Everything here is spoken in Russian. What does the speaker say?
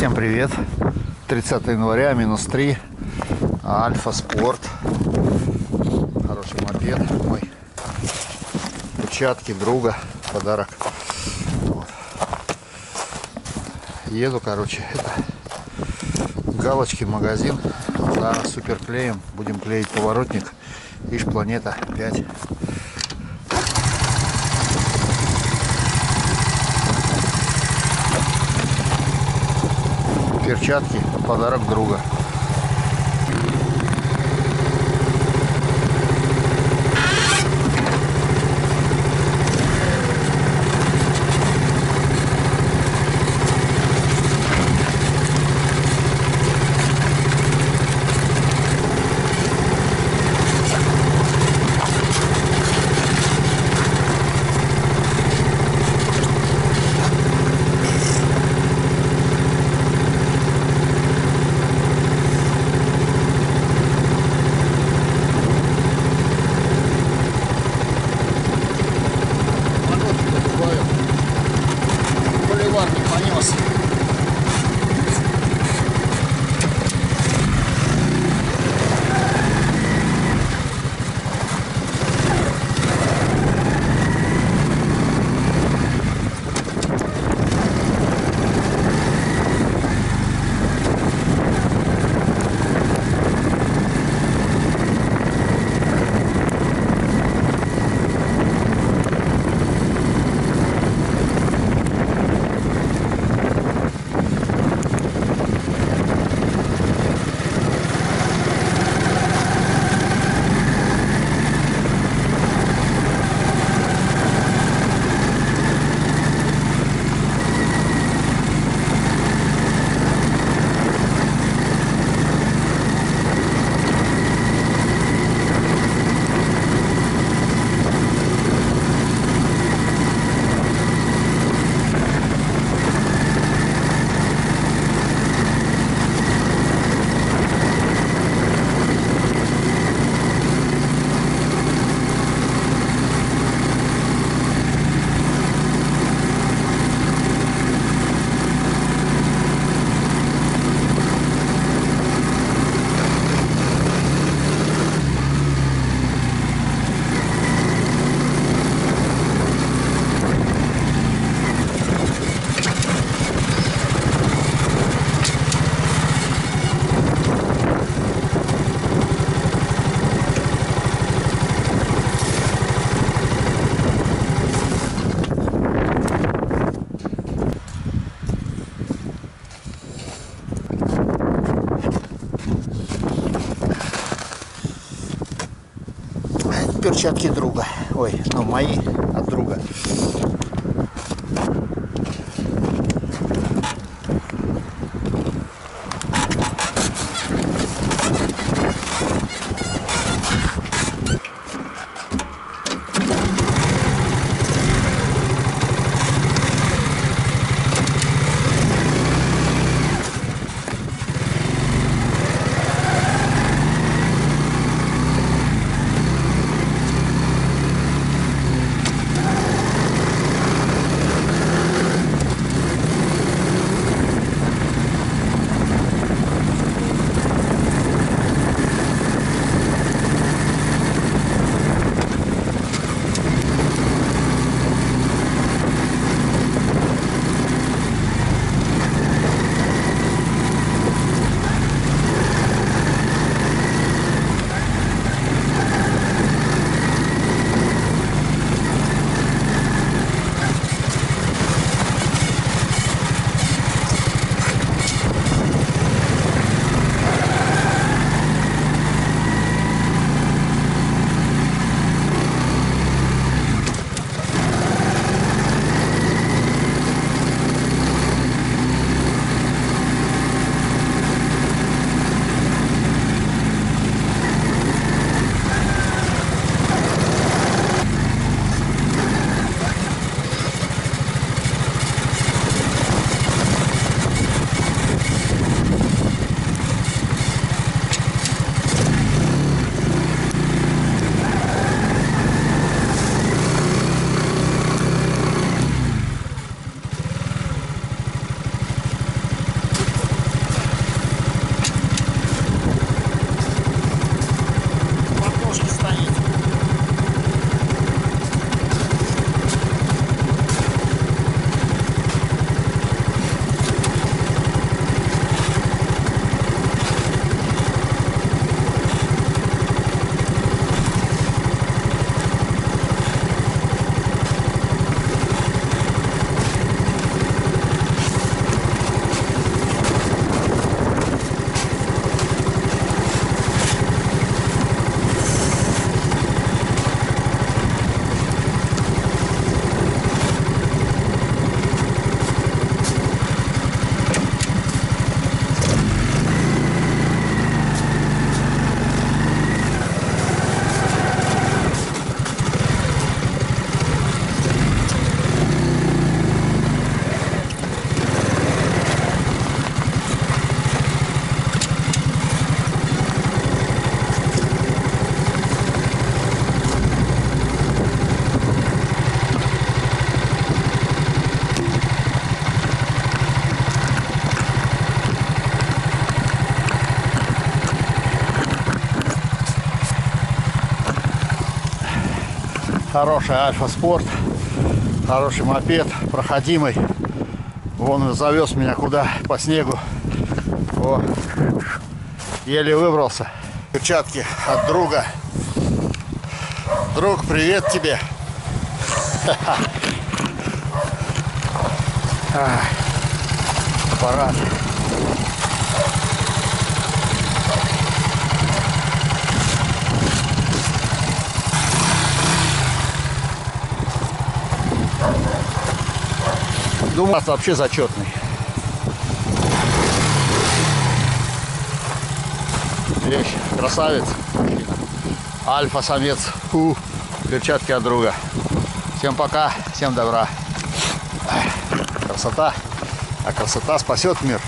Всем привет! 30 января, минус 3. Альфа Спорт. Хороший мопед мой. Перчатки друга. Подарок. Вот. Еду, короче, это галочки магазин супер клеем. Будем клеить поворотник. Иж Планета 5. Перчатки подарок друга перчатки друга. Ой, ну мои от друга. Хороший альфа-спорт. Хороший мопед, проходимый. Вон завез меня куда? По снегу. О, еле выбрался. Перчатки от друга. Друг, привет тебе. Аппарат. Думаю, вообще зачетный. Вещь, красавец. Альфа-самец. Фу. Перчатки от друга. Всем пока, всем добра. Красота. А красота спасет мир.